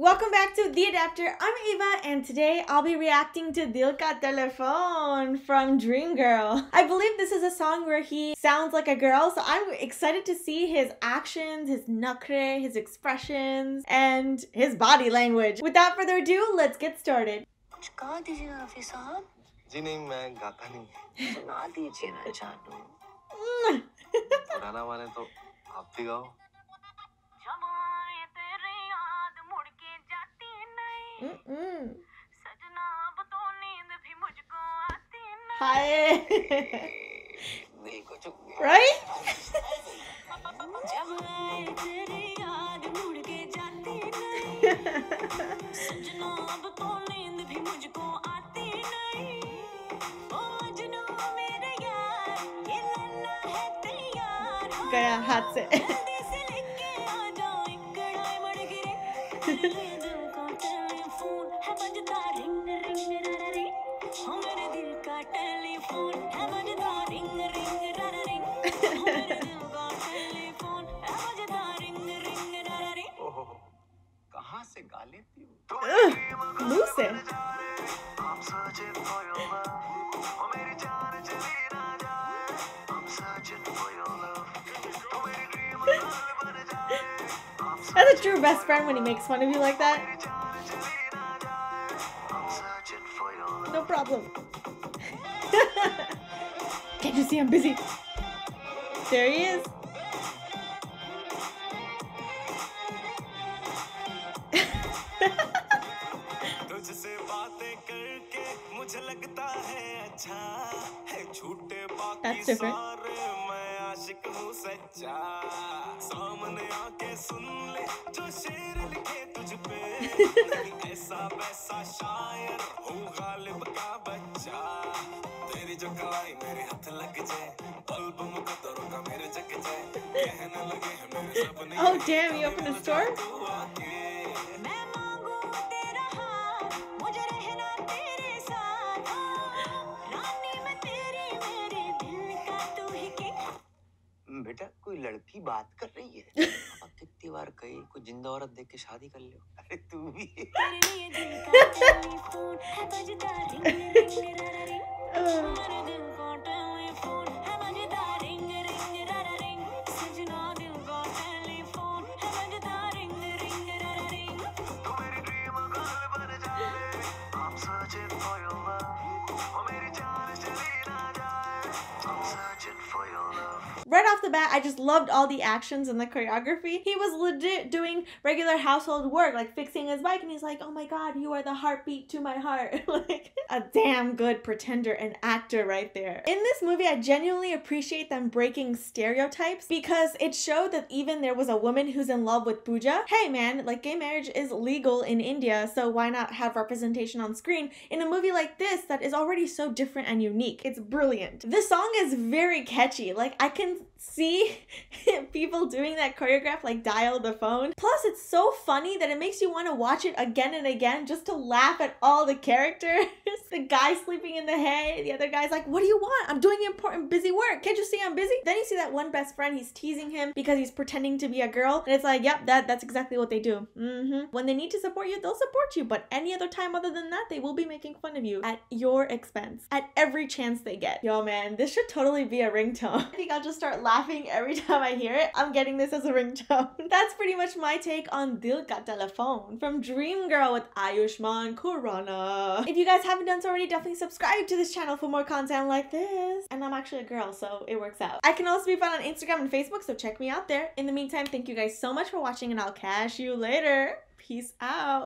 Welcome back to The Adaptor. I'm Ava, and today I'll be reacting to Dil Ka Telephone from Dream Girl. I believe this is a song where he sounds like a girl, so I'm excited to see his actions, his nakre, his expressions, and his body language. Without further ado, let's get started. सजना अब तो नींद भी मुझको आती नहीं गया। जाती नहीं सजना अब तो नींद भी मुझको आती नहीं। ओ मजनू मेरे यार ये लन्ना है तैयार। Gaya हाथ से. जाए I'm That's a true best friend when he makes fun of you like that. मेरी जान चली ना जाए I'm searching for your love No problem. Can't you see I'm busy? There he is. मुझे लगता है अच्छा है झूठे बाकी That's different. सारे मैं आशिक हूँ सच्चा। सामने आके सुन ले जो शेर लिखे तुझ पे। ऐसा वैसा शायर हूँ गालिब का बच्चा। तेरी जो कलाई मेरे हाथ लग जाए बल्ब मुकद्दरों का मेरे जग जाए। कहने लगे हैं मेरे सपने Oh, damn, he opened the store? बेटा, कोई लड़की बात कर रही है? अब कितनी बार कही, कोई ज़िंदा औरत देख के शादी कर लो अरे तू भी। Right off the bat, I just loved all the actions and the choreography. He was legit doing regular household work, like fixing his bike, and he's like, "Oh my god, you are the heartbeat to my heart!" like a damn good pretender and actor right there. In this movie, I genuinely appreciate them breaking stereotypes because it showed that even there was a woman who's in love with Pooja. Hey man, like gay marriage is legal in India, so why not have representation on screen in a movie like this that is already so different and unique? It's brilliant. The song is very catchy. Like I can see people doing that choreograph like dial the phone. Plus it's so funny that it makes you want to watch it again and again just to laugh at all the characters. the guy sleeping in the hay, the other guy's like, "What do you want? I'm doing important busy work. Can't you see I'm busy?" Then you see that one best friend, he's teasing him because he's pretending to be a girl, and it's like, "Yep, that that's exactly what they do." Mhm. When they need to support you, they'll support you, but any other time other than that, they will be making fun of you at your expense at every chance they get. Yo, man, this should totally be a ringtone. I think I'll just start laughing every time I hear it. I'm getting this as a ringtone. That's pretty much my take on Dil Ka Telephone from Dream Girl with Ayushmann Khurrana. If you guys haven't done so already, definitely subscribe to this channel for more content like this. And I'm actually a girl, so it works out. I can also be found on Instagram and Facebook, so check me out there. In the meantime, thank you guys so much for watching, and I'll catch you later. Peace out.